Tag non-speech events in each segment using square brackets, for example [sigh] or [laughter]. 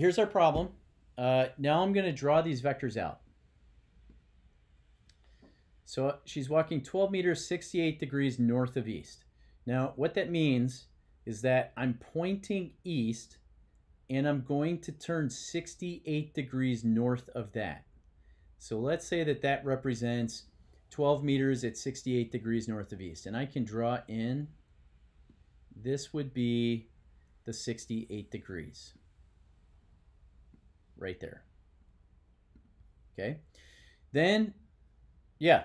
here's our problem. Uh, now I'm going to draw these vectors out. So she's walking 12 meters, 68 degrees north of east. Now, what that means is that I'm pointing east and I'm going to turn 68 degrees north of that. So let's say that that represents 12 meters at 68 degrees north of east. And I can draw in, this would be the 68 degrees right there. Okay. Then, yeah.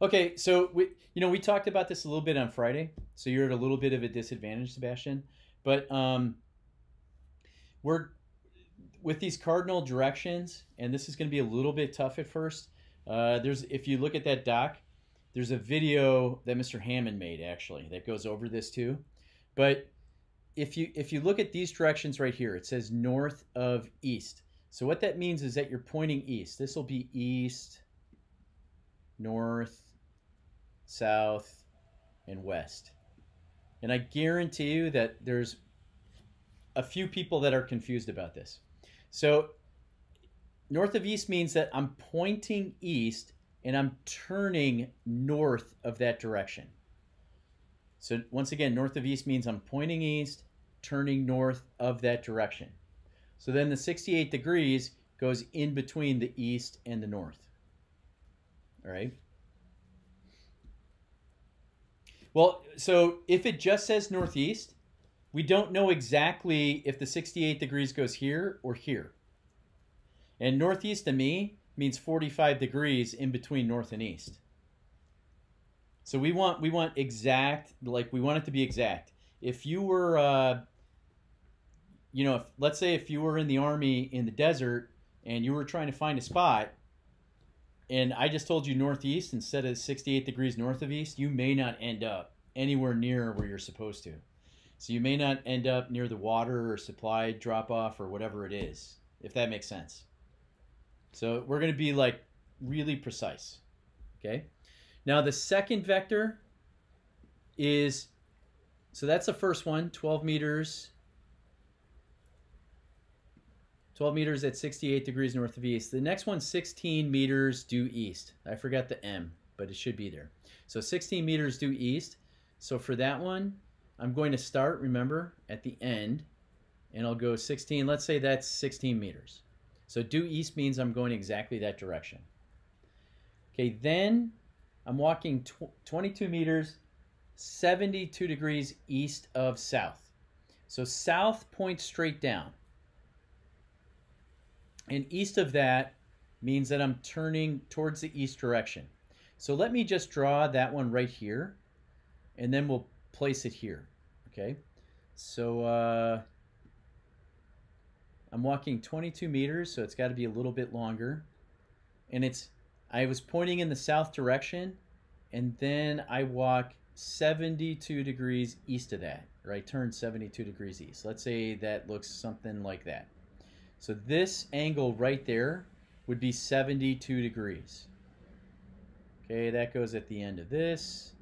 Okay, so we, you know, we talked about this a little bit on Friday. So you're at a little bit of a disadvantage, Sebastian. But um, we're with these cardinal directions, and this is going to be a little bit tough at first. Uh, there's if you look at that doc, there's a video that Mr. Hammond made actually that goes over this too. But if you if you look at these directions right here, it says north of east. So what that means is that you're pointing east. This will be east, north, south, and west. And I guarantee you that there's a few people that are confused about this. So north of east means that I'm pointing east and I'm turning north of that direction. So once again, north of east means I'm pointing east, turning north of that direction. So then the 68 degrees goes in between the east and the north. All right. Well, so if it just says northeast, we don't know exactly if the 68 degrees goes here or here. And northeast to me means 45 degrees in between north and east. So we want we want exact like we want it to be exact. If you were uh, you know, if, let's say if you were in the army in the desert and you were trying to find a spot and I just told you northeast instead of 68 degrees north of east, you may not end up anywhere near where you're supposed to. So you may not end up near the water or supply drop off or whatever it is, if that makes sense. So we're going to be like really precise. Okay. Now the second vector is, so that's the first one, 12 meters. 12 meters at 68 degrees north of east. The next one, 16 meters due east. I forgot the M, but it should be there. So 16 meters due east. So for that one, I'm going to start, remember, at the end, and I'll go 16. Let's say that's 16 meters. So due east means I'm going exactly that direction. Okay, then I'm walking tw 22 meters, 72 degrees east of south. So south points straight down. And east of that means that I'm turning towards the east direction. So let me just draw that one right here, and then we'll place it here, okay? So uh, I'm walking 22 meters, so it's got to be a little bit longer. And it's, I was pointing in the south direction, and then I walk 72 degrees east of that, or I turn 72 degrees east. Let's say that looks something like that. So this angle right there would be 72 degrees. Okay, that goes at the end of this.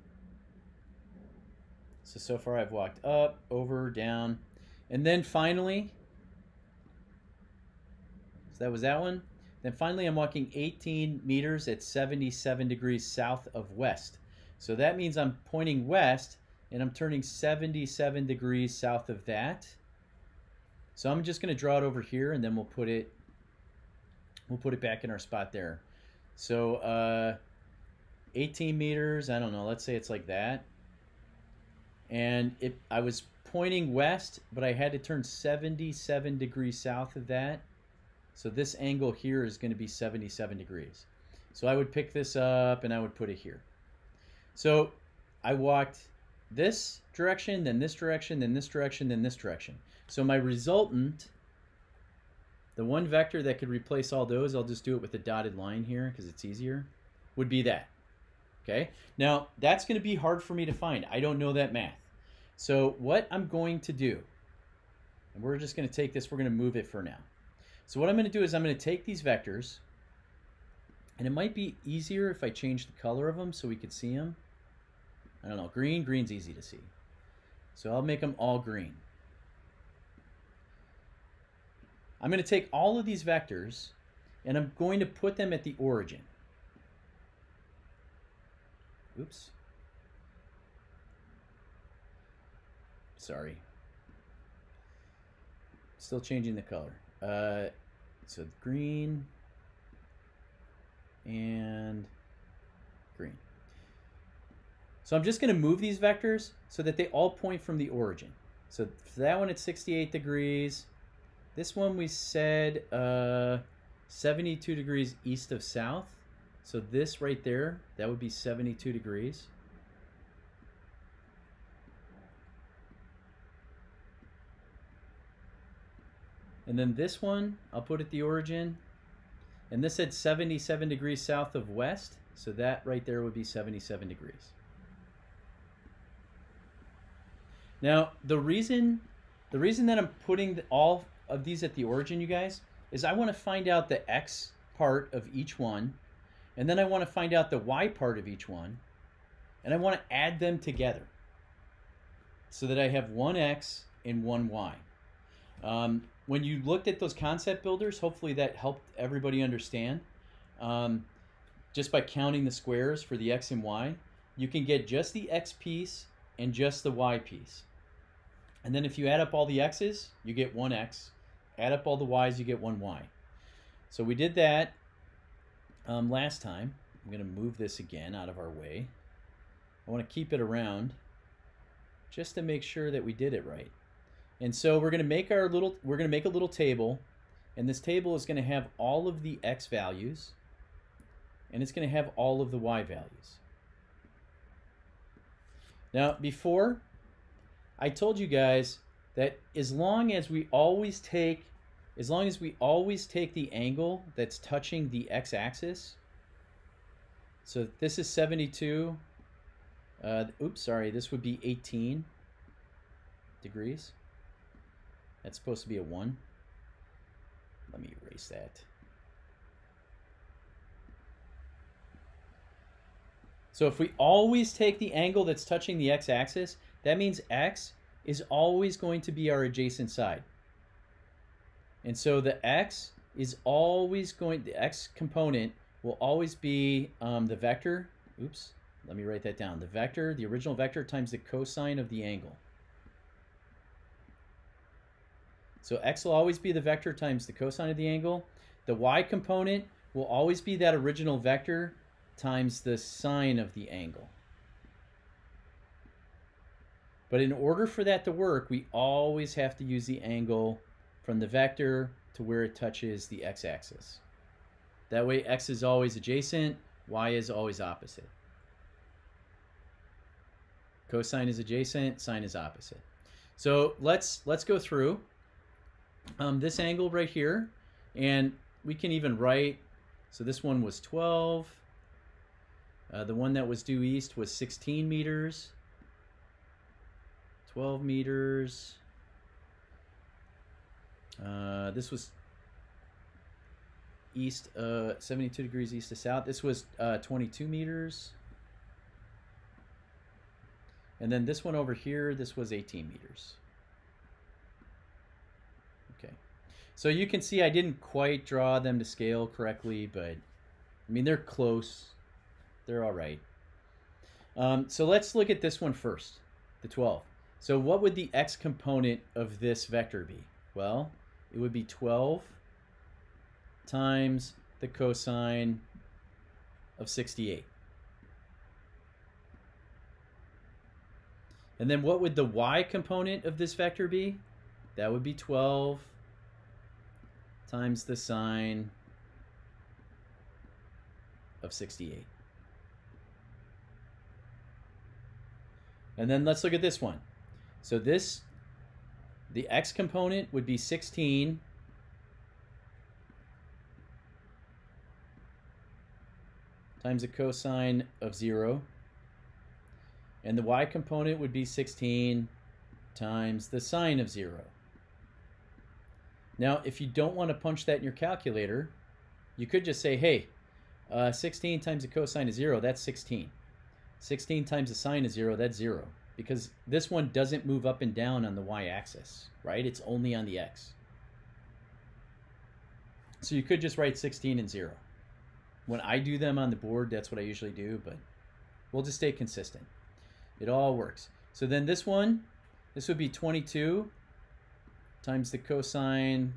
So, so far I've walked up, over, down. And then finally, that was that one. Then finally, I'm walking 18 meters at 77 degrees south of west. So that means I'm pointing west and I'm turning 77 degrees south of that. So I'm just going to draw it over here and then we'll put it we'll put it back in our spot there. So uh, 18 meters, I don't know, let's say it's like that. And it I was pointing west, but I had to turn 77 degrees south of that. So this angle here is going to be 77 degrees. So I would pick this up and I would put it here. So I walked this direction, then this direction, then this direction, then this direction. So my resultant, the one vector that could replace all those, I'll just do it with a dotted line here because it's easier, would be that. Okay, now that's going to be hard for me to find. I don't know that math. So what I'm going to do, and we're just going to take this, we're going to move it for now. So what I'm going to do is I'm going to take these vectors, and it might be easier if I change the color of them so we could see them. I don't know. Green, green's easy to see. So I'll make them all green. I'm going to take all of these vectors and I'm going to put them at the origin. Oops. Sorry. Still changing the color. Uh, so green and green. So I'm just going to move these vectors so that they all point from the origin. So for that one, it's 68 degrees. This one we said uh, 72 degrees east of south. So this right there, that would be 72 degrees. And then this one, I'll put at the origin. And this said 77 degrees south of west. So that right there would be 77 degrees. Now, the reason the reason that I'm putting all of these at the origin, you guys, is I want to find out the x part of each one, and then I want to find out the y part of each one, and I want to add them together so that I have one x and one y. Um, when you looked at those concept builders, hopefully that helped everybody understand. Um, just by counting the squares for the x and y, you can get just the x piece and just the y piece. And then if you add up all the x's, you get one x. Add up all the y's, you get one y. So we did that um, last time. I'm going to move this again out of our way. I want to keep it around just to make sure that we did it right. And so we're going to make our little, we're going to make a little table. And this table is going to have all of the x values. And it's going to have all of the y values. Now, before I told you guys that as long as we always take as long as we always take the angle that's touching the x-axis so this is 72 uh, oops sorry this would be 18 degrees that's supposed to be a 1 let me erase that so if we always take the angle that's touching the x-axis that means x is always going to be our adjacent side. And so the x is always going, the x component will always be um, the vector, oops, let me write that down. The vector, the original vector times the cosine of the angle. So x will always be the vector times the cosine of the angle. The y component will always be that original vector times the sine of the angle. But in order for that to work, we always have to use the angle from the vector to where it touches the x-axis. That way x is always adjacent, y is always opposite. Cosine is adjacent, sine is opposite. So let's let's go through um, this angle right here, and we can even write. So this one was 12. Uh, the one that was due east was 16 meters. 12 meters. Uh, this was east, uh, 72 degrees east to south. This was uh, 22 meters. And then this one over here, this was 18 meters. Okay. So you can see I didn't quite draw them to scale correctly, but I mean, they're close. They're all right. Um, so let's look at this one first, the 12. So what would the x component of this vector be? Well, it would be 12 times the cosine of 68. And then what would the y component of this vector be? That would be 12 times the sine of 68. And then let's look at this one. So this, the x component would be 16 times the cosine of 0. And the y component would be 16 times the sine of 0. Now, if you don't want to punch that in your calculator, you could just say, hey, uh, 16 times the cosine of 0, that's 16. 16 times the sine of 0, that's 0. Because this one doesn't move up and down on the y-axis, right? It's only on the x. So you could just write 16 and 0. When I do them on the board, that's what I usually do, but we'll just stay consistent. It all works. So then this one, this would be 22 times the cosine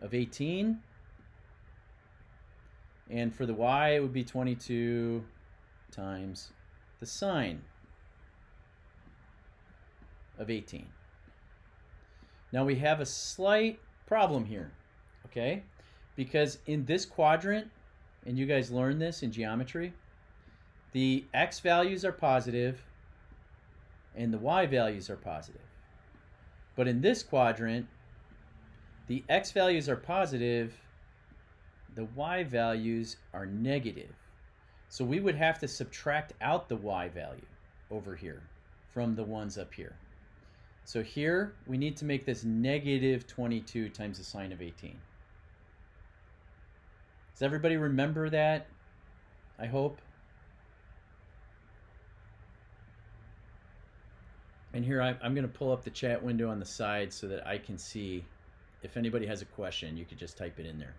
of 18. And for the y, it would be 22 times the sine of 18. Now we have a slight problem here, okay? Because in this quadrant, and you guys learned this in geometry, the x values are positive and the y values are positive. But in this quadrant, the x values are positive, the y values are negative. So we would have to subtract out the y value over here from the ones up here. So here we need to make this negative 22 times the sine of 18. Does everybody remember that? I hope. And here I'm, I'm going to pull up the chat window on the side so that I can see if anybody has a question, you could just type it in there.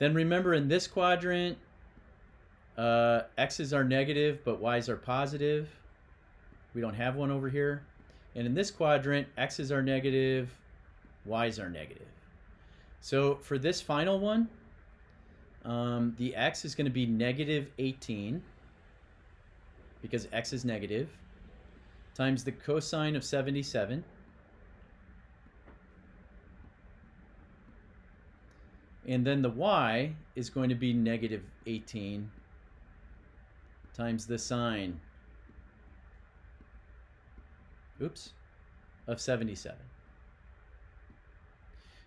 Then remember in this quadrant, uh, x's are negative, but y's are positive. We don't have one over here. And in this quadrant, x's are negative, y's are negative. So for this final one, um, the x is going to be negative 18 because x is negative times the cosine of 77 and then the y is going to be negative 18 times the sine oops of 77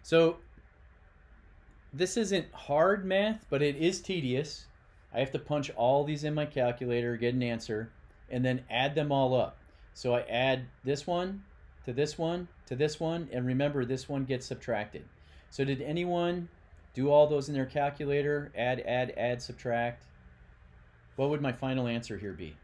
so this isn't hard math but it is tedious. I have to punch all these in my calculator get an answer and then add them all up so I add this one to this one to this one, and remember this one gets subtracted. So did anyone do all those in their calculator? Add, add, add, subtract. What would my final answer here be?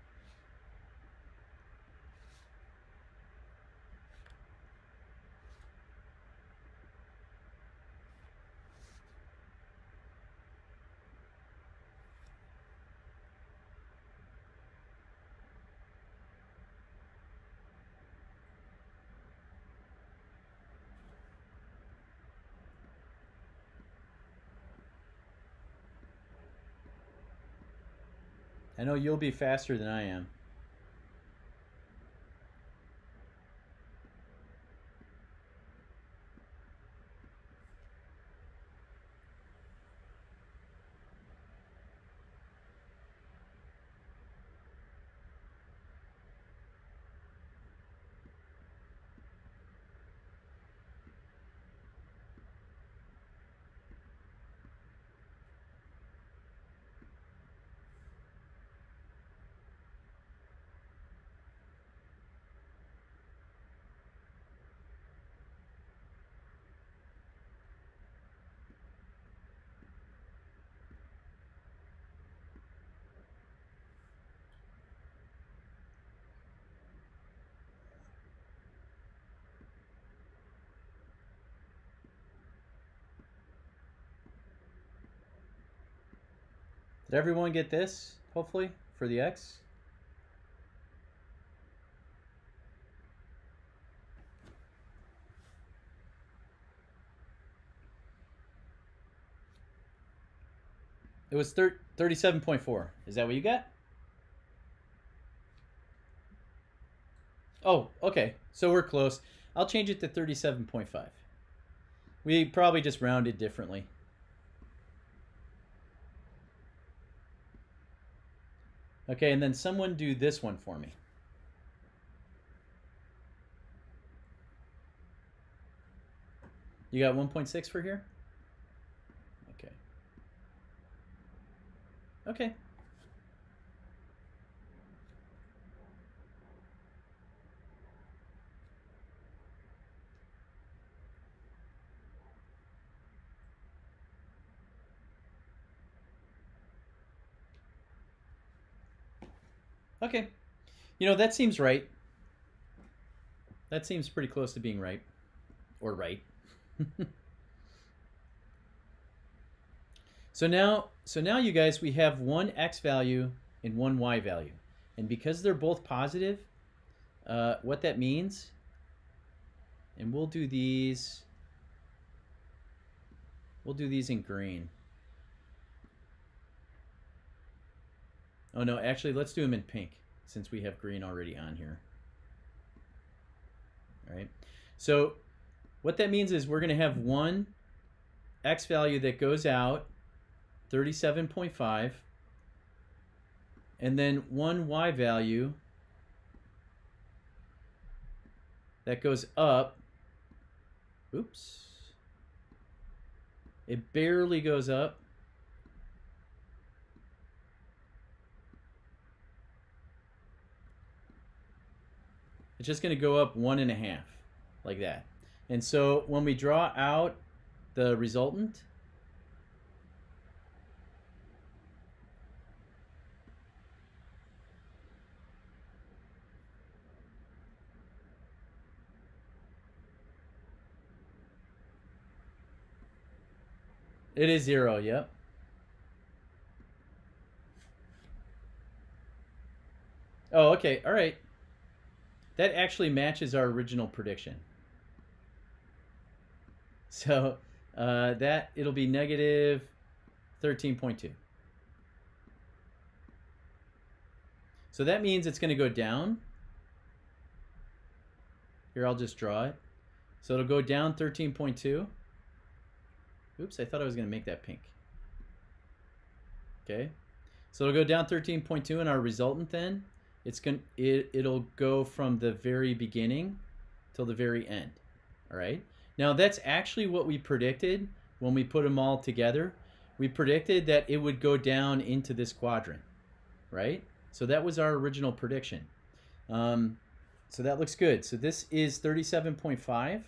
I know you'll be faster than I am. Did everyone get this, hopefully, for the X? It was 37.4. Is that what you got? Oh, okay. So we're close. I'll change it to 37.5. We probably just rounded differently. Okay, and then someone do this one for me. You got 1.6 for here? Okay. Okay. Okay. You know, that seems right. That seems pretty close to being right. Or right. [laughs] so now so now you guys we have one x value and one y value. And because they're both positive, uh, what that means, and we'll do these, we'll do these in green. Oh no, actually let's do them in pink since we have green already on here. All right. So what that means is we're going to have one x value that goes out 37.5 and then one y value that goes up oops it barely goes up it's just going to go up one and a half like that and so when we draw out the resultant It is zero, yep. Oh, okay, all right. That actually matches our original prediction. So uh, that, it'll be negative 13.2. So that means it's going to go down. Here, I'll just draw it. So it'll go down 13.2. Oops, I thought I was going to make that pink. Okay. So it'll go down 13.2 and our resultant then, it's going it it'll go from the very beginning till the very end. All right? Now that's actually what we predicted when we put them all together. We predicted that it would go down into this quadrant, right? So that was our original prediction. Um, so that looks good. So this is 37.5.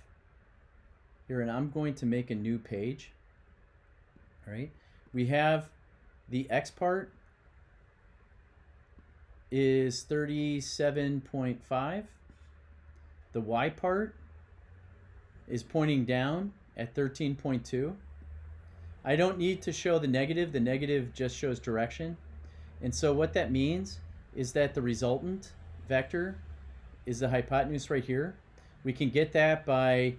Here, and I'm going to make a new page All right. We have the x part is 37.5. The y part is pointing down at 13.2. I don't need to show the negative. The negative just shows direction. And so what that means is that the resultant vector is the hypotenuse right here. We can get that by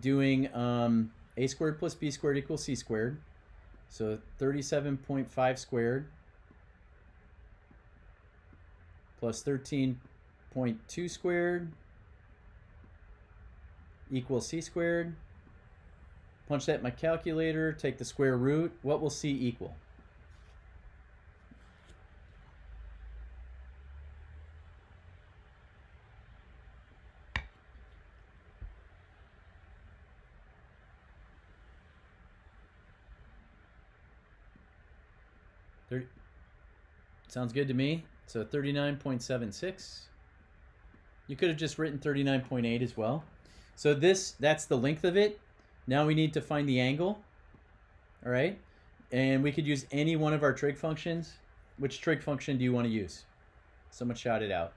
doing um, a squared plus b squared equals c squared. So 37.5 squared plus 13.2 squared equals c squared. Punch that in my calculator, take the square root. What will c equal? Sounds good to me. So 39.76. You could have just written 39.8 as well. So this, that's the length of it. Now we need to find the angle. All right. And we could use any one of our trig functions. Which trig function do you want to use? Someone shout it out.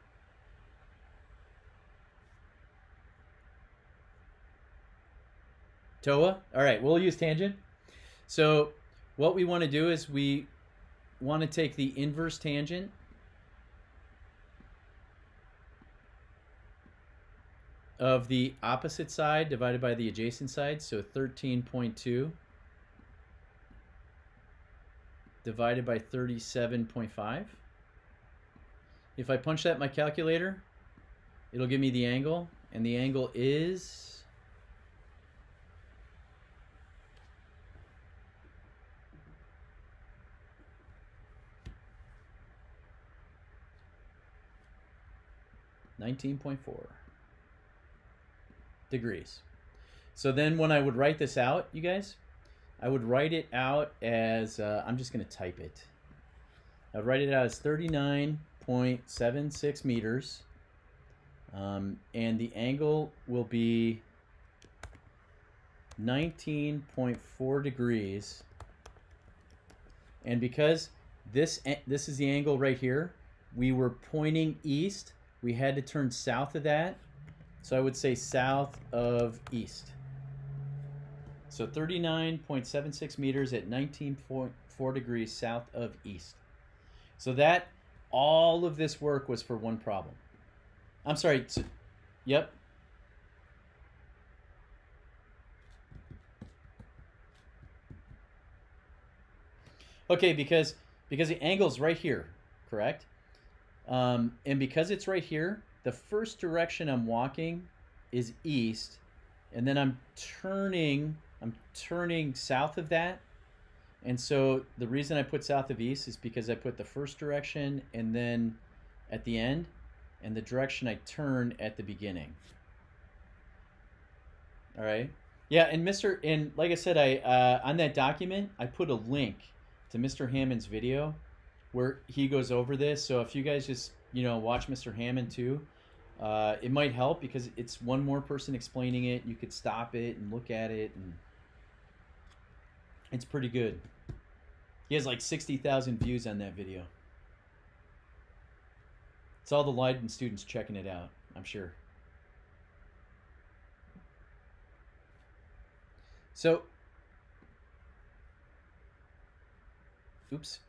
TOA? All right, we'll use tangent. So what we want to do is we want to take the inverse tangent of the opposite side divided by the adjacent side, so 13.2 divided by 37.5. If I punch that in my calculator, it'll give me the angle, and the angle is 19.4 degrees. So then when I would write this out, you guys, I would write it out as, uh, I'm just going to type it. I would write it out as 39.76 meters. Um, and the angle will be 19.4 degrees. And because this, this is the angle right here, we were pointing east. We had to turn south of that. So I would say south of east. So 39.76 meters at 19.4 degrees south of east. So that, all of this work was for one problem. I'm sorry. So, yep. Okay, because because the angle's right here, correct? Um, and because it's right here, the first direction I'm walking is east, and then I'm turning, I'm turning south of that. And so the reason I put south of east is because I put the first direction and then at the end, and the direction I turn at the beginning. All right. Yeah, and Mr. and like I said, I uh, on that document I put a link to Mr. Hammond's video where he goes over this. So if you guys just you know watch Mr. Hammond too, uh, it might help because it's one more person explaining it. You could stop it and look at it, and it's pretty good. He has like sixty thousand views on that video. It's all the Leyden students checking it out, I'm sure. So, oops.